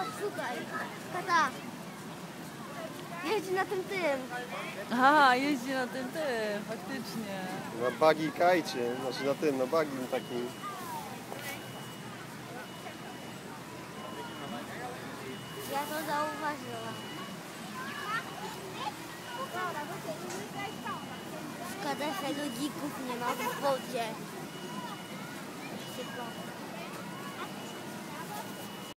Patrz tutaj. Tata. Jeździ na tym tym. Aha, jeździ na tym tym, faktycznie. Na bagi kajcie, znaczy na tym, na bagi takim. Ja to zauważyłam. Szkoda, że ludzików nie ma w wodzie.